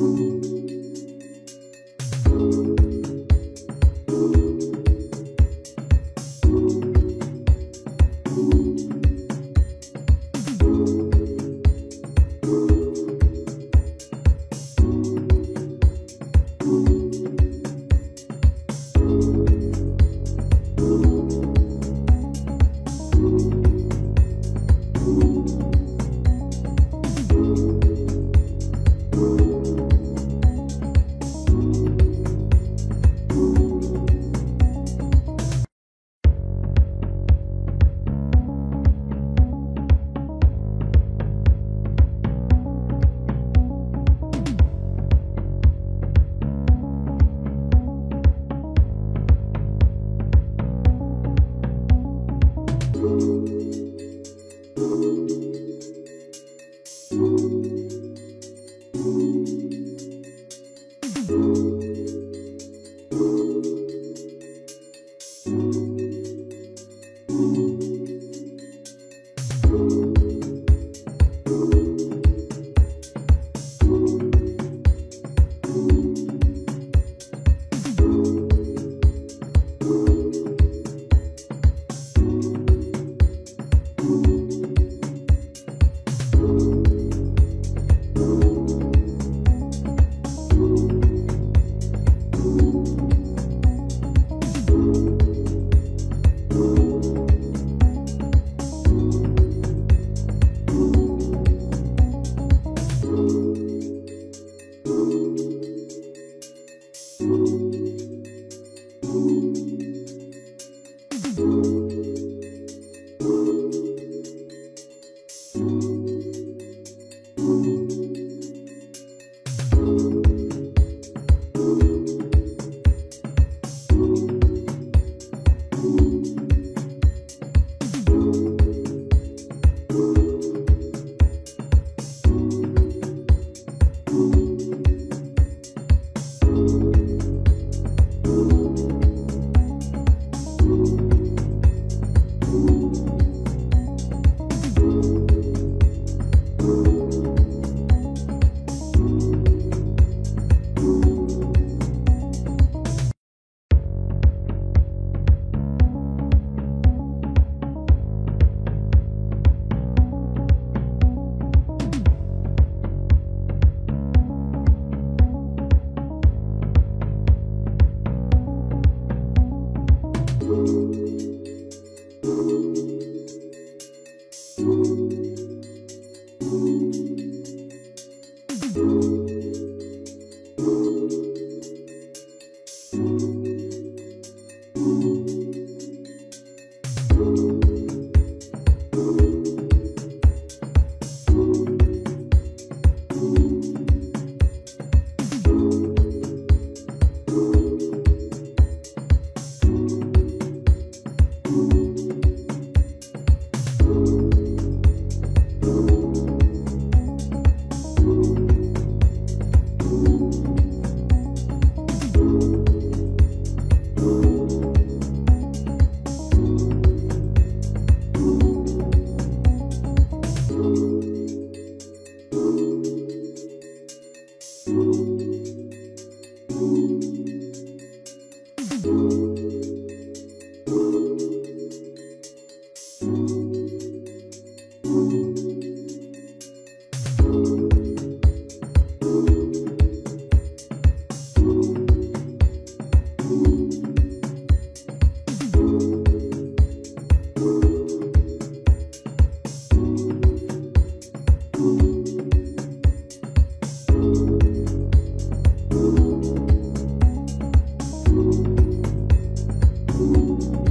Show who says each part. Speaker 1: Thank you. you.